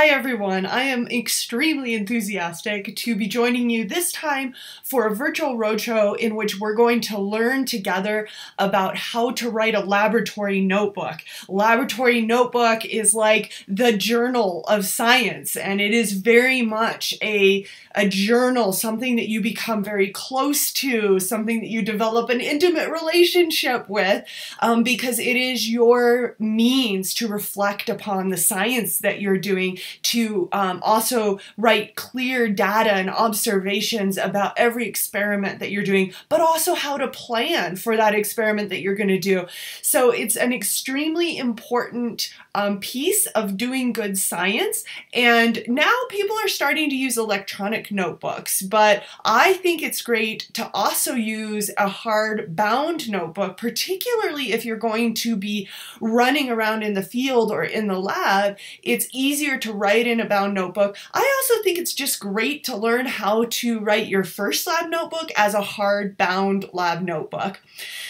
Hi everyone, I am extremely enthusiastic to be joining you this time for a virtual roadshow in which we're going to learn together about how to write a laboratory notebook. Laboratory notebook is like the journal of science and it is very much a, a journal, something that you become very close to, something that you develop an intimate relationship with um, because it is your means to reflect upon the science that you're doing to um, also write clear data and observations about every experiment that you're doing, but also how to plan for that experiment that you're going to do. So it's an extremely important um, piece of doing good science. And now people are starting to use electronic notebooks, but I think it's great to also use a hard bound notebook, particularly if you're going to be running around in the field or in the lab. It's easier to write in a bound notebook. I also think it's just great to learn how to write your first lab notebook as a hard bound lab notebook.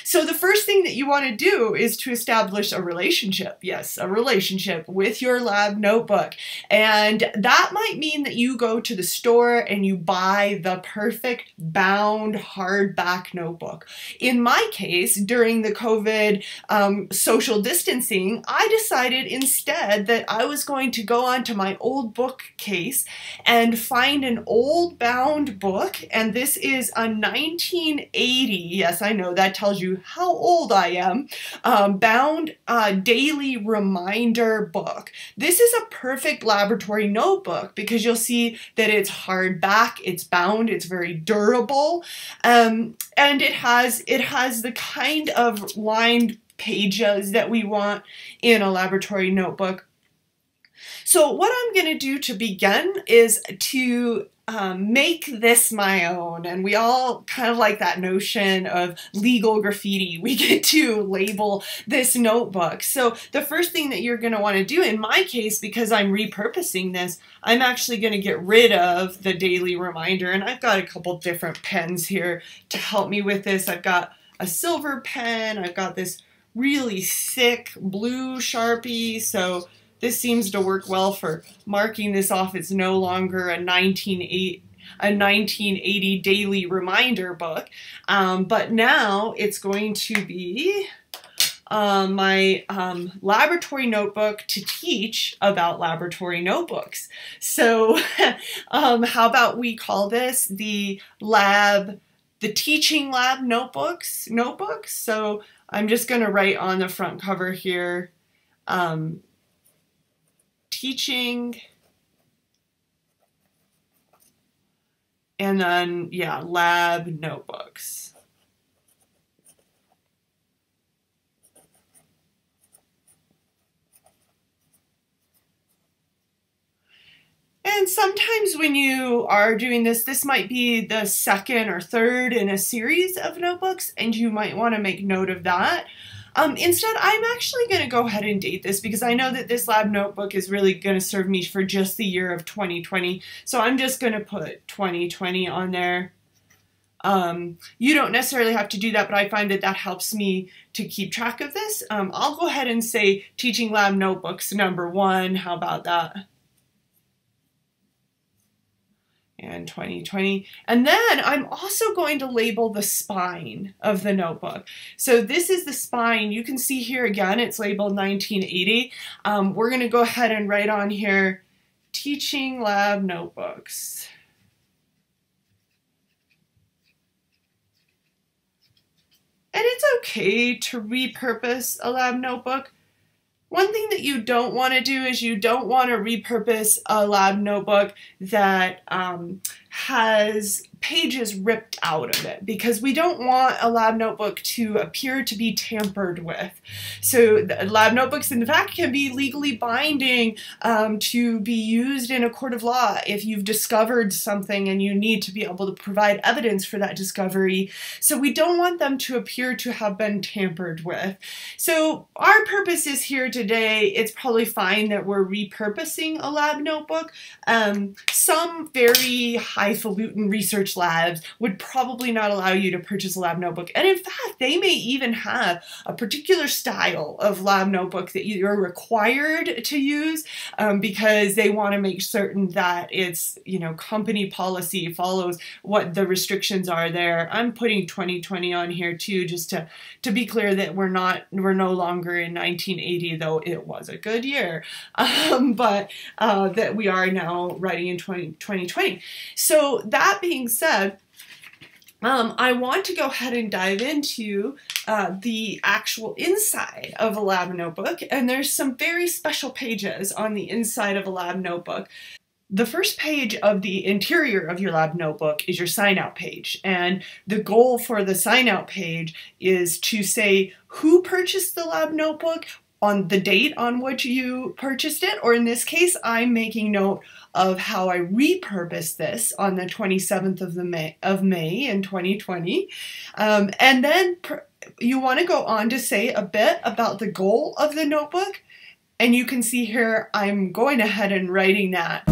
So the first thing that you want to do is to establish a relationship. Yes, a relationship with your lab notebook. And that might mean that you go to the store and you buy the perfect bound hardback notebook. In my case, during the COVID um, social distancing, I decided instead that I was going to go onto my old bookcase and find an old bound book. And this is a 1980, yes, I know that tells you how old I am, um, bound uh, daily reminder book. This is a perfect laboratory notebook because you'll see that it's hardback, it's bound, it's very durable, um, and it has it has the kind of lined pages that we want in a laboratory notebook. So what I'm going to do to begin is to um, make this my own. And we all kind of like that notion of legal graffiti. We get to label this notebook. So the first thing that you're going to want to do, in my case, because I'm repurposing this, I'm actually going to get rid of the daily reminder. And I've got a couple different pens here to help me with this. I've got a silver pen. I've got this really thick blue Sharpie. So this seems to work well for marking this off. It's no longer a 1980 a 1980 daily reminder book, um, but now it's going to be um, my um, laboratory notebook to teach about laboratory notebooks. So um, how about we call this the lab, the teaching lab notebooks, notebooks. So I'm just going to write on the front cover here, um, teaching, and then, yeah, lab notebooks. And sometimes when you are doing this, this might be the second or third in a series of notebooks, and you might want to make note of that. Um, instead, I'm actually going to go ahead and date this because I know that this lab notebook is really going to serve me for just the year of 2020. So I'm just going to put 2020 on there. Um, you don't necessarily have to do that, but I find that that helps me to keep track of this. Um, I'll go ahead and say teaching lab notebooks number one. How about that? And 2020. And then I'm also going to label the spine of the notebook. So this is the spine. You can see here again, it's labeled 1980. Um, we're going to go ahead and write on here, teaching lab notebooks. And it's okay to repurpose a lab notebook. One thing that you don't want to do is you don't want to repurpose a lab notebook that um, has pages ripped out of it because we don't want a lab notebook to appear to be tampered with. So lab notebooks in fact can be legally binding um, to be used in a court of law if you've discovered something and you need to be able to provide evidence for that discovery. So we don't want them to appear to have been tampered with. So our purpose is here today. It's probably fine that we're repurposing a lab notebook. Um, some very high highfalutin research labs would probably not allow you to purchase a lab notebook. And in fact, they may even have a particular style of lab notebook that you're required to use um, because they want to make certain that it's, you know, company policy follows what the restrictions are there. I'm putting 2020 on here too, just to, to be clear that we're not, we're no longer in 1980, though it was a good year. Um, but uh, that we are now writing in 20, 2020. So that being said, um, I want to go ahead and dive into uh, the actual inside of a lab notebook, and there's some very special pages on the inside of a lab notebook. The first page of the interior of your lab notebook is your sign out page, and the goal for the sign out page is to say who purchased the lab notebook, on the date on which you purchased it, or in this case, I'm making note of how I repurposed this on the 27th of the May of May in 2020, um, and then you want to go on to say a bit about the goal of the notebook, and you can see here I'm going ahead and writing that.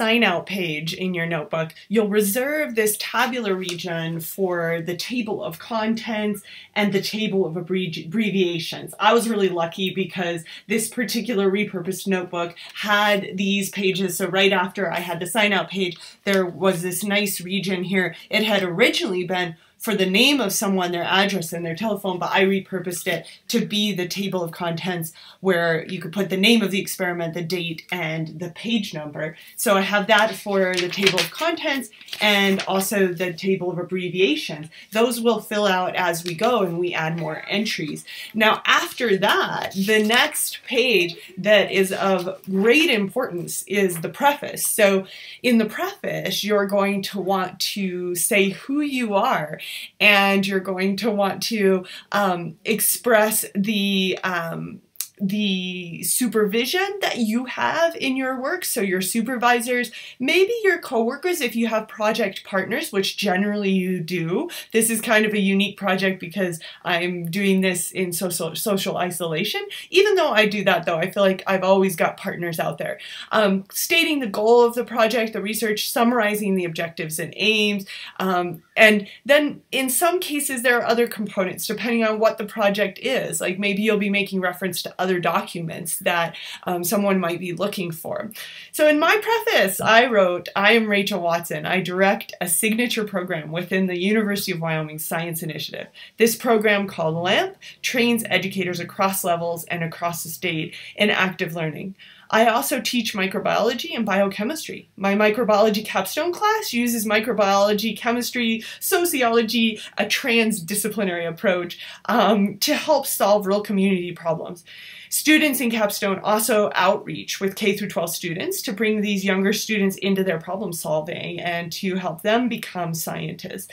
Sign out page in your notebook, you'll reserve this tabular region for the table of contents and the table of abbreviations. I was really lucky because this particular repurposed notebook had these pages. So right after I had the sign out page, there was this nice region here. It had originally been for the name of someone, their address, and their telephone, but I repurposed it to be the table of contents where you could put the name of the experiment, the date, and the page number. So I have that for the table of contents and also the table of abbreviations. Those will fill out as we go and we add more entries. Now, after that, the next page that is of great importance is the preface. So in the preface, you're going to want to say who you are and you're going to want to um, express the um, the supervision that you have in your work. So your supervisors, maybe your coworkers if you have project partners, which generally you do. This is kind of a unique project because I'm doing this in social social isolation. Even though I do that though, I feel like I've always got partners out there. Um, stating the goal of the project, the research, summarizing the objectives and aims, um, and then in some cases there are other components depending on what the project is. Like maybe you'll be making reference to other other documents that um, someone might be looking for. So in my preface, I wrote, I am Rachel Watson. I direct a signature program within the University of Wyoming Science Initiative. This program called LAMP trains educators across levels and across the state in active learning. I also teach microbiology and biochemistry. My microbiology capstone class uses microbiology, chemistry, sociology, a transdisciplinary approach um, to help solve real community problems. Students in Capstone also outreach with K through 12 students to bring these younger students into their problem solving and to help them become scientists.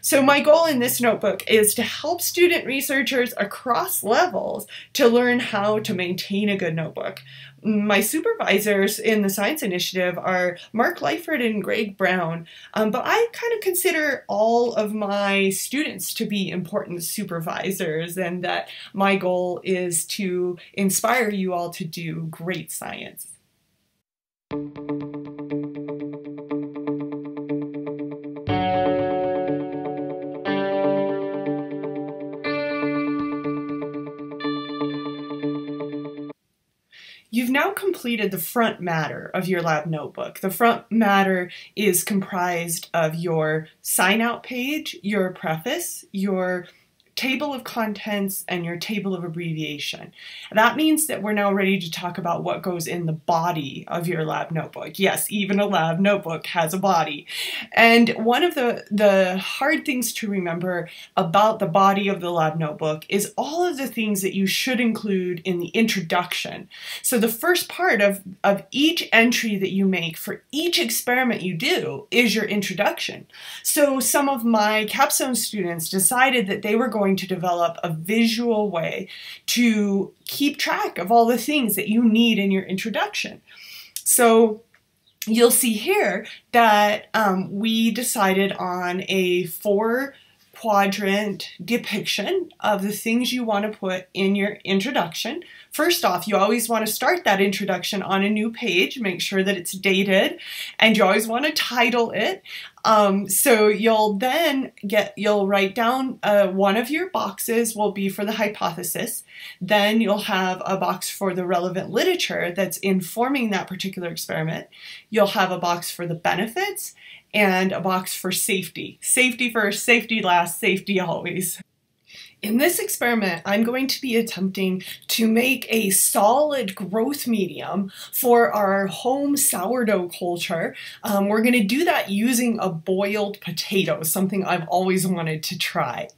So my goal in this notebook is to help student researchers across levels to learn how to maintain a good notebook. My supervisors in the Science Initiative are Mark Lyford and Greg Brown, um, but I kind of consider all of my students to be important supervisors and that my goal is to inspire you all to do great science. Completed the front matter of your lab notebook. The front matter is comprised of your sign out page, your preface, your table of contents and your table of abbreviation. That means that we're now ready to talk about what goes in the body of your lab notebook. Yes, even a lab notebook has a body. And one of the, the hard things to remember about the body of the lab notebook is all of the things that you should include in the introduction. So the first part of, of each entry that you make for each experiment you do is your introduction. So some of my capstone students decided that they were going going to develop a visual way to keep track of all the things that you need in your introduction. So you'll see here that um, we decided on a four quadrant depiction of the things you want to put in your introduction. First off, you always want to start that introduction on a new page, make sure that it's dated, and you always want to title it. Um, so you'll then get, you'll write down uh, one of your boxes will be for the hypothesis. Then you'll have a box for the relevant literature that's informing that particular experiment. You'll have a box for the benefits and a box for safety. Safety first, safety last, safety always. In this experiment, I'm going to be attempting to make a solid growth medium for our home sourdough culture. Um, we're going to do that using a boiled potato, something I've always wanted to try.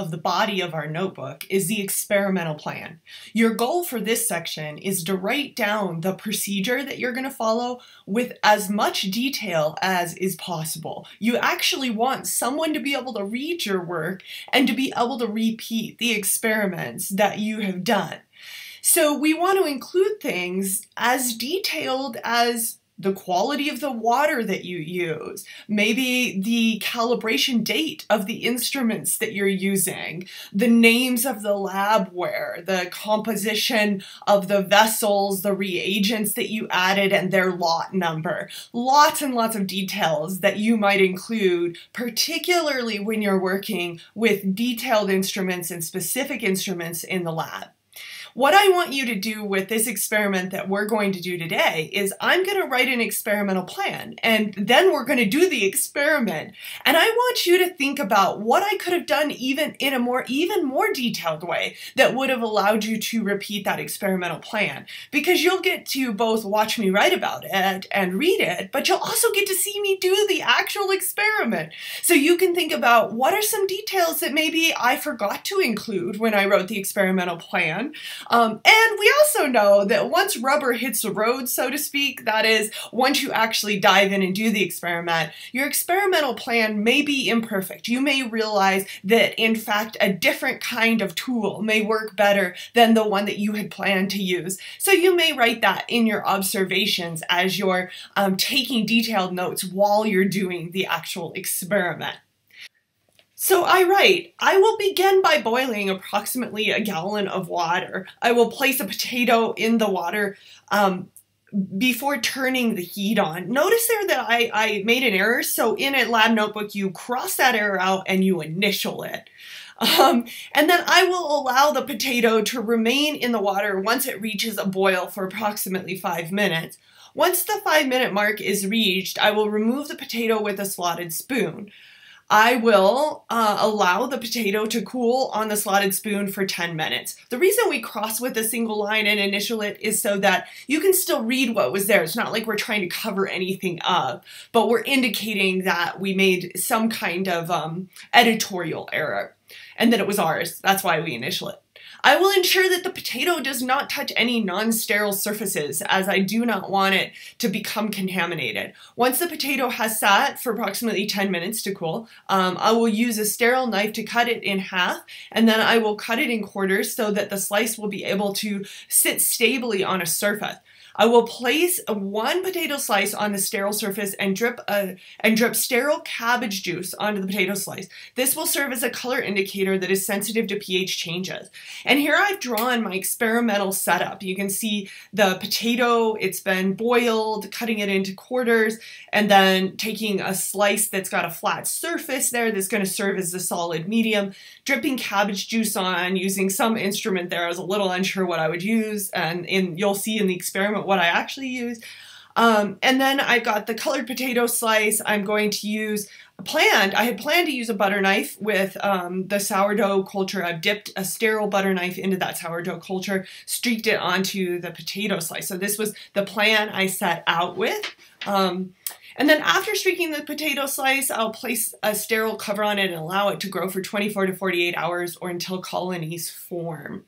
Of the body of our notebook is the experimental plan. Your goal for this section is to write down the procedure that you're going to follow with as much detail as is possible. You actually want someone to be able to read your work and to be able to repeat the experiments that you have done. So we want to include things as detailed as the quality of the water that you use, maybe the calibration date of the instruments that you're using, the names of the labware, the composition of the vessels, the reagents that you added, and their lot number. Lots and lots of details that you might include, particularly when you're working with detailed instruments and specific instruments in the lab. What I want you to do with this experiment that we're going to do today is I'm going to write an experimental plan and then we're going to do the experiment. And I want you to think about what I could have done even in a more even more detailed way that would have allowed you to repeat that experimental plan because you'll get to both watch me write about it and read it, but you'll also get to see me do the actual experiment. So you can think about what are some details that maybe I forgot to include when I wrote the experimental plan. Um, and we also know that once rubber hits the road, so to speak, that is, once you actually dive in and do the experiment, your experimental plan may be imperfect. You may realize that, in fact, a different kind of tool may work better than the one that you had planned to use. So you may write that in your observations as you're um, taking detailed notes while you're doing the actual experiment. So I write, I will begin by boiling approximately a gallon of water. I will place a potato in the water um, before turning the heat on. Notice there that I, I made an error. So in a lab notebook, you cross that error out and you initial it. Um, and then I will allow the potato to remain in the water once it reaches a boil for approximately five minutes. Once the five minute mark is reached, I will remove the potato with a slotted spoon. I will uh, allow the potato to cool on the slotted spoon for 10 minutes. The reason we cross with a single line and initial it is so that you can still read what was there. It's not like we're trying to cover anything up, but we're indicating that we made some kind of um, editorial error and that it was ours. That's why we initial it. I will ensure that the potato does not touch any non-sterile surfaces as I do not want it to become contaminated. Once the potato has sat for approximately 10 minutes to cool, um, I will use a sterile knife to cut it in half and then I will cut it in quarters so that the slice will be able to sit stably on a surface. I will place one potato slice on the sterile surface and drip a, and drip sterile cabbage juice onto the potato slice. This will serve as a color indicator that is sensitive to pH changes. And here I've drawn my experimental setup. You can see the potato, it's been boiled, cutting it into quarters, and then taking a slice that's got a flat surface there that's going to serve as the solid medium, dripping cabbage juice on, using some instrument there. I was a little unsure what I would use, and in, you'll see in the experiment what I actually use. Um, and then I've got the colored potato slice. I'm going to use a planned, I had planned to use a butter knife with um, the sourdough culture. I've dipped a sterile butter knife into that sourdough culture, streaked it onto the potato slice. So this was the plan I set out with. Um, and then after streaking the potato slice, I'll place a sterile cover on it and allow it to grow for 24 to 48 hours or until colonies form.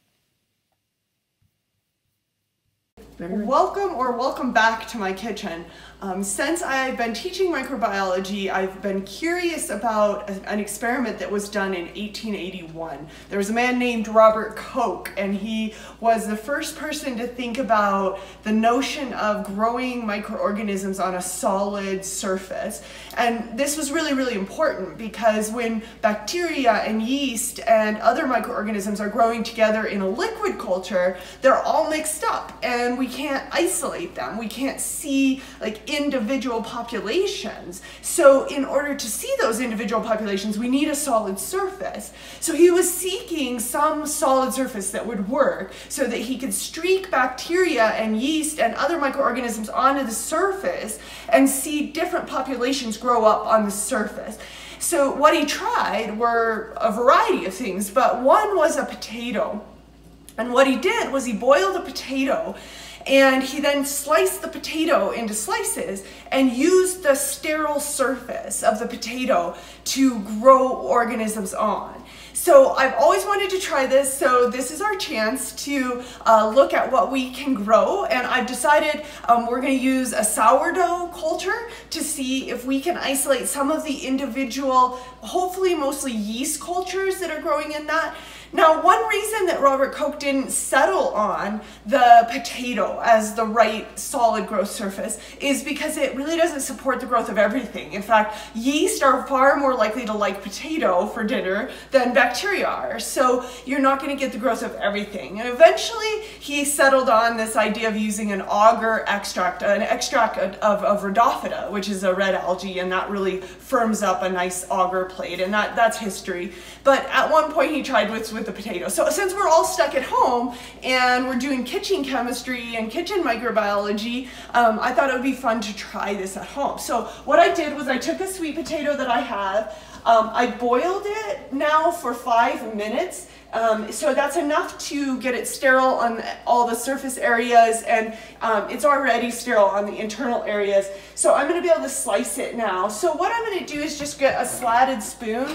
Welcome or welcome back to my kitchen. Um, since I've been teaching microbiology, I've been curious about an experiment that was done in 1881. There was a man named Robert Koch, and he was the first person to think about the notion of growing microorganisms on a solid surface. And this was really, really important because when bacteria and yeast and other microorganisms are growing together in a liquid culture, they're all mixed up and we can't isolate them. We can't see like individual populations. So in order to see those individual populations, we need a solid surface. So he was seeking some solid surface that would work so that he could streak bacteria and yeast and other microorganisms onto the surface and see different populations grow up on the surface. So what he tried were a variety of things, but one was a potato. And what he did was he boiled a potato and he then sliced the potato into slices and used the sterile surface of the potato to grow organisms on. So I've always wanted to try this, so this is our chance to uh, look at what we can grow. And I've decided um, we're gonna use a sourdough culture to see if we can isolate some of the individual, hopefully mostly yeast cultures that are growing in that. Now, one reason that Robert Koch didn't settle on the potato as the right solid growth surface is because it really doesn't support the growth of everything. In fact, yeast are far more likely to like potato for dinner than bacteria are. So you're not going to get the growth of everything. And eventually he settled on this idea of using an agar extract, an extract of, of Rhodophyta, which is a red algae, and that really firms up a nice agar plate. And that, that's history. But at one point he tried with, with with the potato. So since we're all stuck at home and we're doing kitchen chemistry and kitchen microbiology, um, I thought it would be fun to try this at home. So what I did was I took a sweet potato that I have, um, I boiled it now for five minutes. Um, so that's enough to get it sterile on all the surface areas and um, it's already sterile on the internal areas. So I'm going to be able to slice it now. So what I'm going to do is just get a slatted spoon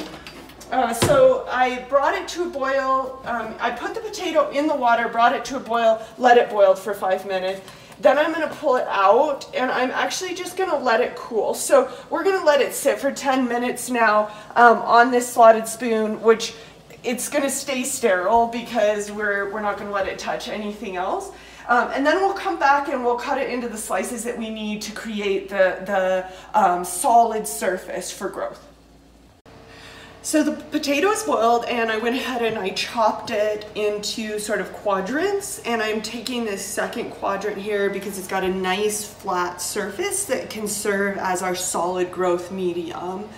uh, so I brought it to a boil. Um, I put the potato in the water, brought it to a boil, let it boil for five minutes. Then I'm gonna pull it out and I'm actually just gonna let it cool. So we're gonna let it sit for 10 minutes now um, on this slotted spoon, which it's gonna stay sterile because we're, we're not gonna let it touch anything else. Um, and then we'll come back and we'll cut it into the slices that we need to create the, the um, solid surface for growth. So the potato is boiled and I went ahead and I chopped it into sort of quadrants and I'm taking this second quadrant here because it's got a nice flat surface that can serve as our solid growth medium.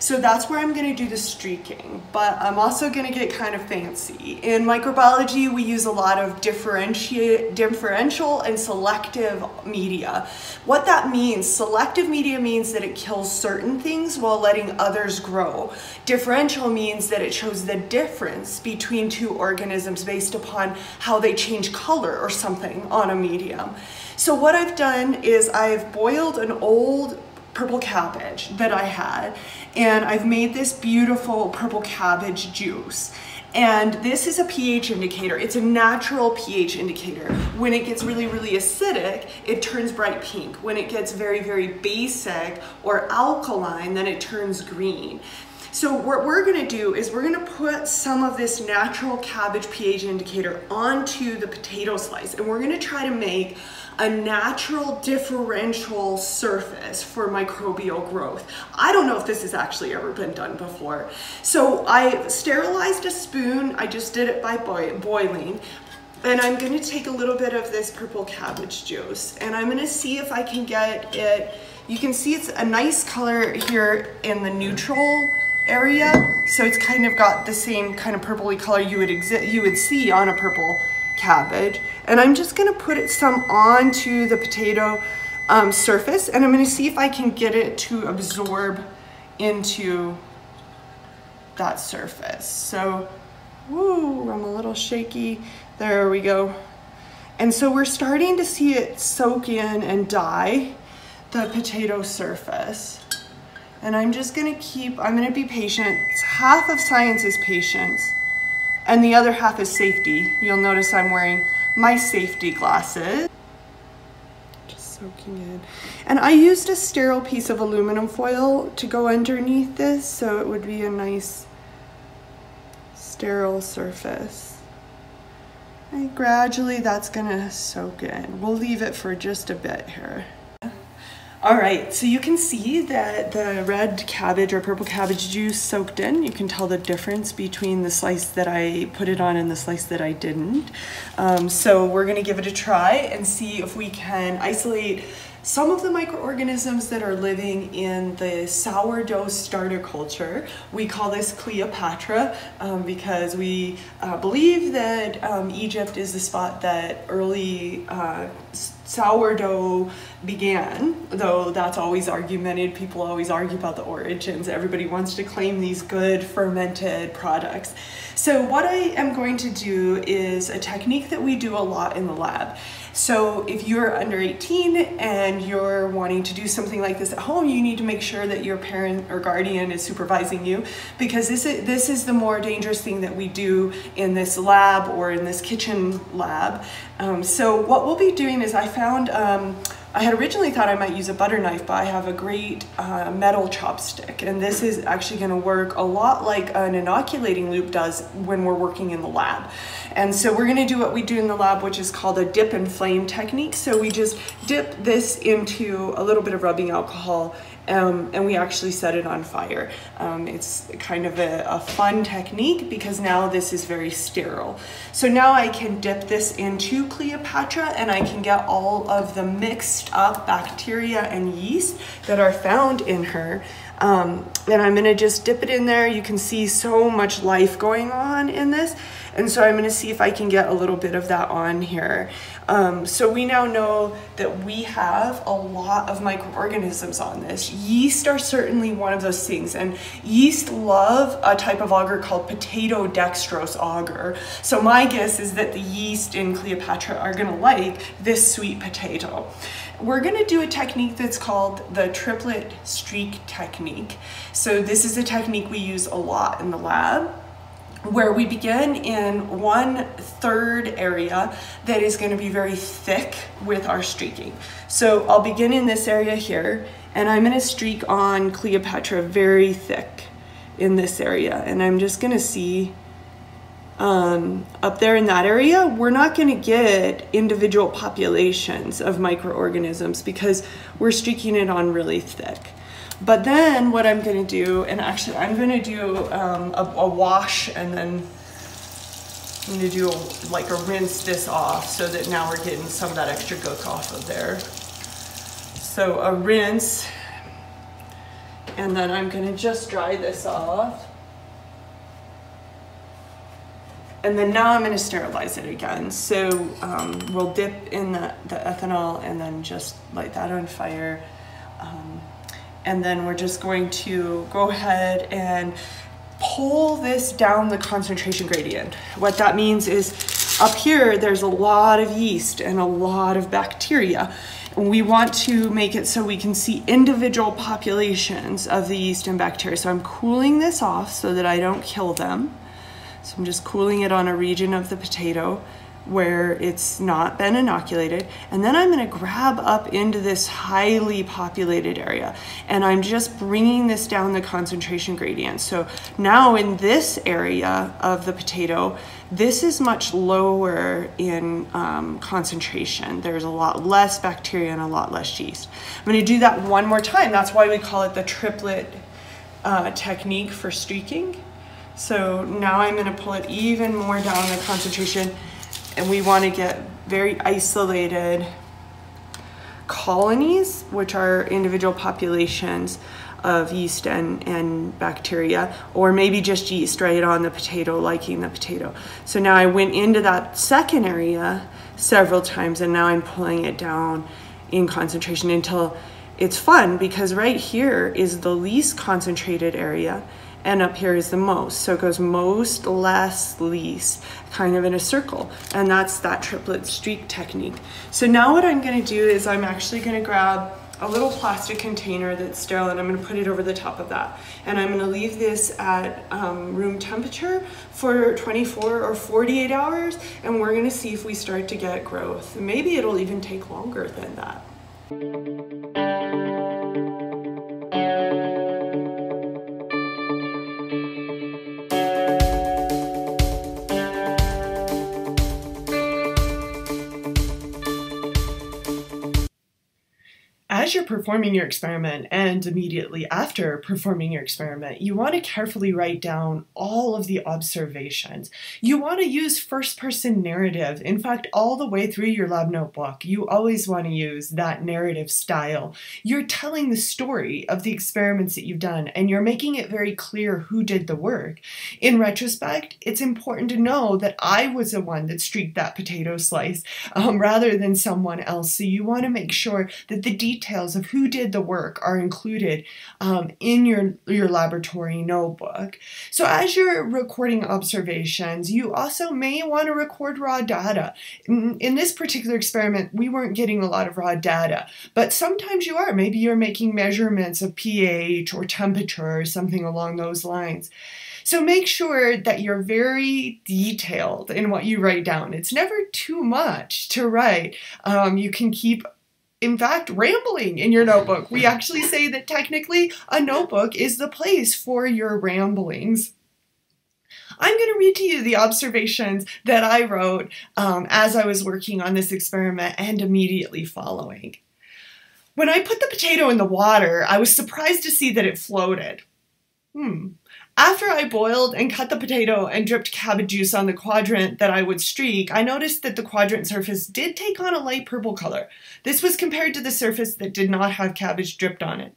So that's where I'm gonna do the streaking, but I'm also gonna get kind of fancy. In microbiology, we use a lot of differential and selective media. What that means, selective media means that it kills certain things while letting others grow. Differential means that it shows the difference between two organisms based upon how they change color or something on a medium. So what I've done is I've boiled an old purple cabbage that I had and I've made this beautiful purple cabbage juice. And this is a pH indicator. It's a natural pH indicator. When it gets really, really acidic, it turns bright pink. When it gets very, very basic or alkaline, then it turns green. So what we're gonna do is we're gonna put some of this natural cabbage pH indicator onto the potato slice and we're gonna try to make a natural differential surface for microbial growth. I don't know if this has actually ever been done before. So I sterilized a spoon, I just did it by boiling, and I'm gonna take a little bit of this purple cabbage juice and I'm gonna see if I can get it, you can see it's a nice color here in the neutral area. So it's kind of got the same kind of purpley color you would you would see on a purple cabbage. And I'm just gonna put it some onto the potato um, surface and I'm gonna see if I can get it to absorb into that surface. So, woo, I'm a little shaky. There we go. And so we're starting to see it soak in and dye the potato surface. And I'm just gonna keep, I'm gonna be patient. Half of science is patience and the other half is safety. You'll notice I'm wearing my safety glasses. Just soaking in. And I used a sterile piece of aluminum foil to go underneath this so it would be a nice sterile surface. And gradually that's gonna soak in. We'll leave it for just a bit here. All right, so you can see that the red cabbage or purple cabbage juice soaked in. You can tell the difference between the slice that I put it on and the slice that I didn't. Um, so we're gonna give it a try and see if we can isolate some of the microorganisms that are living in the sourdough starter culture. We call this Cleopatra um, because we uh, believe that um, Egypt is the spot that early uh, sourdough began, though that's always argumented. People always argue about the origins. Everybody wants to claim these good fermented products. So what I am going to do is a technique that we do a lot in the lab. So if you're under 18 and you're wanting to do something like this at home, you need to make sure that your parent or guardian is supervising you because this is, this is the more dangerous thing that we do in this lab or in this kitchen lab. Um, so what we'll be doing is I found um, I had originally thought I might use a butter knife, but I have a great uh, metal chopstick, and this is actually gonna work a lot like an inoculating loop does when we're working in the lab. And so we're gonna do what we do in the lab, which is called a dip and flame technique. So we just dip this into a little bit of rubbing alcohol um, and we actually set it on fire. Um, it's kind of a, a, fun technique because now this is very sterile. So now I can dip this into Cleopatra and I can get all of the mixed up bacteria and yeast that are found in her. Um, and I'm gonna just dip it in there. You can see so much life going on in this. And so I'm gonna see if I can get a little bit of that on here. Um, so we now know that we have a lot of microorganisms on this. Yeast are certainly one of those things. And yeast love a type of agar called potato dextrose agar. So my guess is that the yeast in Cleopatra are gonna like this sweet potato. We're gonna do a technique that's called the triplet streak technique. So this is a technique we use a lot in the lab where we begin in one third area that is going to be very thick with our streaking. So I'll begin in this area here and I'm going to streak on Cleopatra very thick in this area and I'm just going to see um, up there in that area, we're not going to get individual populations of microorganisms because we're streaking it on really thick. But then what I'm gonna do, and actually I'm gonna do um, a, a, wash and then I'm gonna do a, like a rinse this off so that now we're getting some of that extra gook off of there. So a rinse, and then I'm gonna just dry this off. And then now I'm gonna sterilize it again. So um, we'll dip in the, the ethanol and then just light that on fire. Um, and then we're just going to go ahead and pull this down the concentration gradient. What that means is up here, there's a lot of yeast and a lot of bacteria. And we want to make it so we can see individual populations of the yeast and bacteria. So I'm cooling this off so that I don't kill them. So I'm just cooling it on a region of the potato where it's not been inoculated. And then I'm gonna grab up into this highly populated area and I'm just bringing this down the concentration gradient. So now in this area of the potato, this is much lower in um, concentration. There's a lot less bacteria and a lot less yeast. I'm gonna do that one more time. That's why we call it the triplet uh, technique for streaking. So now I'm gonna pull it even more down the concentration and we want to get very isolated colonies, which are individual populations of yeast and, and bacteria, or maybe just yeast right on the potato, liking the potato. So now I went into that second area several times and now I'm pulling it down in concentration until it's fun because right here is the least concentrated area and up here is the most. So it goes most, less, least, kind of in a circle. And that's that triplet streak technique. So now what I'm gonna do is I'm actually gonna grab a little plastic container that's sterile and I'm gonna put it over the top of that. And I'm gonna leave this at um, room temperature for 24 or 48 hours and we're gonna see if we start to get growth. Maybe it'll even take longer than that. As you're performing your experiment and immediately after performing your experiment, you want to carefully write down all of the observations. You want to use first person narrative. In fact, all the way through your lab notebook, you always want to use that narrative style. You're telling the story of the experiments that you've done and you're making it very clear who did the work. In retrospect, it's important to know that I was the one that streaked that potato slice um, rather than someone else. So you want to make sure that the details of who did the work are included um, in your, your laboratory notebook. So as you're recording observations, you also may want to record raw data. In, in this particular experiment, we weren't getting a lot of raw data, but sometimes you are. Maybe you're making measurements of pH or temperature or something along those lines. So make sure that you're very detailed in what you write down. It's never too much to write. Um, you can keep in fact, rambling in your notebook. We actually say that technically a notebook is the place for your ramblings. I'm going to read to you the observations that I wrote um, as I was working on this experiment and immediately following. When I put the potato in the water, I was surprised to see that it floated. Hmm. After I boiled and cut the potato and dripped cabbage juice on the quadrant that I would streak, I noticed that the quadrant surface did take on a light purple color. This was compared to the surface that did not have cabbage dripped on it.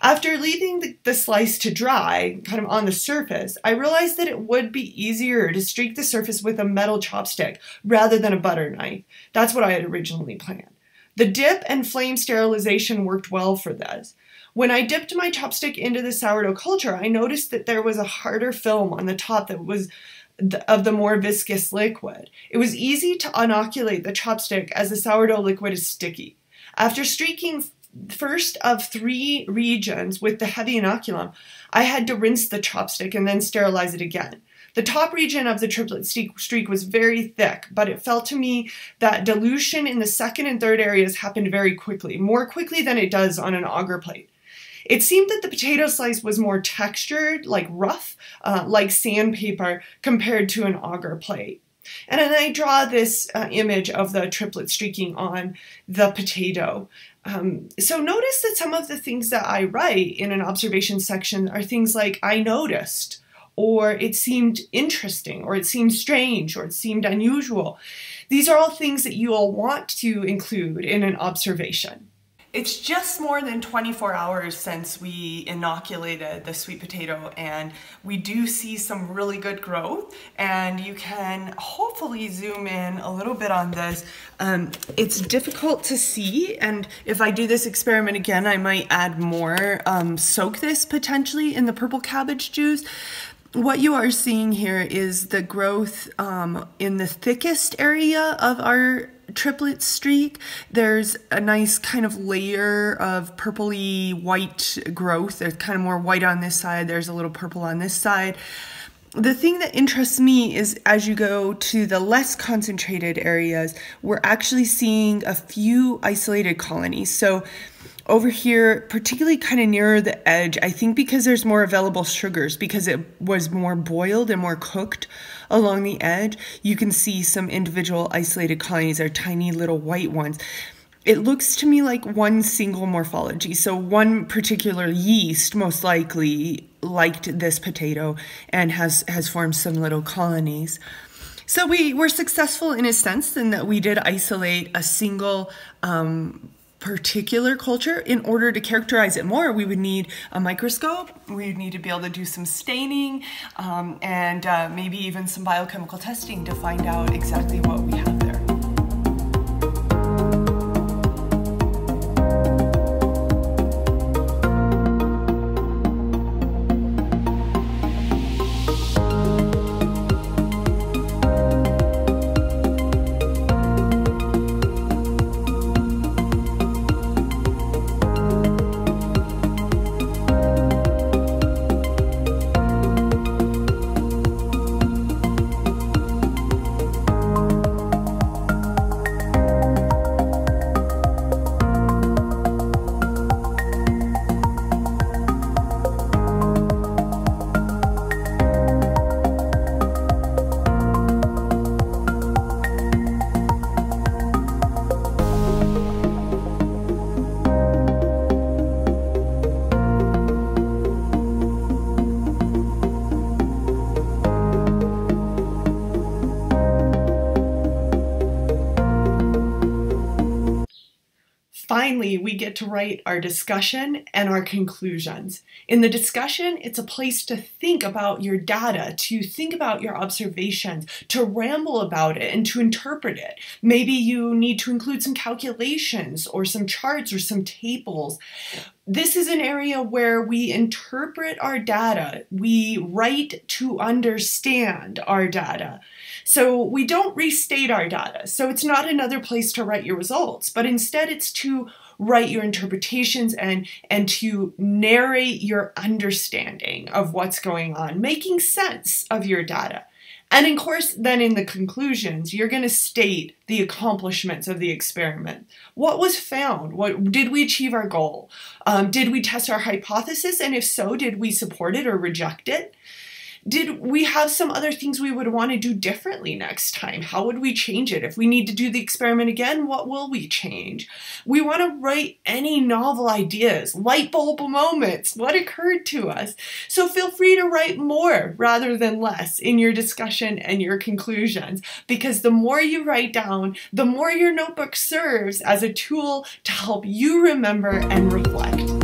After leaving the, slice to dry, kind of on the surface, I realized that it would be easier to streak the surface with a metal chopstick rather than a butter knife. That's what I had originally planned. The dip and flame sterilization worked well for this. When I dipped my chopstick into the sourdough culture, I noticed that there was a harder film on the top that was of the more viscous liquid. It was easy to inoculate the chopstick as the sourdough liquid is sticky. After streaking first of three regions with the heavy inoculum, I had to rinse the chopstick and then sterilize it again. The top region of the triplet streak was very thick, but it felt to me that dilution in the second and third areas happened very quickly, more quickly than it does on an agar plate. It seemed that the potato slice was more textured, like rough, uh, like sandpaper, compared to an agar plate. And then I draw this uh, image of the triplet streaking on the potato. Um, so notice that some of the things that I write in an observation section are things like I noticed, or it seemed interesting, or it seemed strange, or it seemed unusual. These are all things that you'll want to include in an observation. It's just more than 24 hours since we inoculated the sweet potato and we do see some really good growth and you can hopefully zoom in a little bit on this. Um, it's difficult to see and if I do this experiment again I might add more, um, soak this potentially in the purple cabbage juice what you are seeing here is the growth um, in the thickest area of our triplet streak. There's a nice kind of layer of purpley white growth. There's kind of more white on this side. There's a little purple on this side. The thing that interests me is as you go to the less concentrated areas, we're actually seeing a few isolated colonies. So over here, particularly kind of nearer the edge, I think because there's more available sugars, because it was more boiled and more cooked along the edge, you can see some individual isolated colonies are tiny little white ones. It looks to me like one single morphology. So one particular yeast most likely liked this potato and has, has formed some little colonies. So we were successful in a sense in that we did isolate a single um, particular culture, in order to characterize it more, we would need a microscope, we would need to be able to do some staining, um, and uh, maybe even some biochemical testing to find out exactly what we have Finally, we get to write our discussion and our conclusions. In the discussion, it's a place to think about your data, to think about your observations, to ramble about it, and to interpret it. Maybe you need to include some calculations or some charts or some tables. This is an area where we interpret our data. We write to understand our data. So we don't restate our data. So it's not another place to write your results, but instead it's to write your interpretations and and to narrate your understanding of what's going on, making sense of your data. And of course, then in the conclusions, you're going to state the accomplishments of the experiment. What was found? What did we achieve our goal? Um, did we test our hypothesis? And if so, did we support it or reject it? Did we have some other things we would want to do differently next time? How would we change it? If we need to do the experiment again, what will we change? We want to write any novel ideas, light bulb moments, what occurred to us. So feel free to write more rather than less in your discussion and your conclusions, because the more you write down, the more your notebook serves as a tool to help you remember and reflect.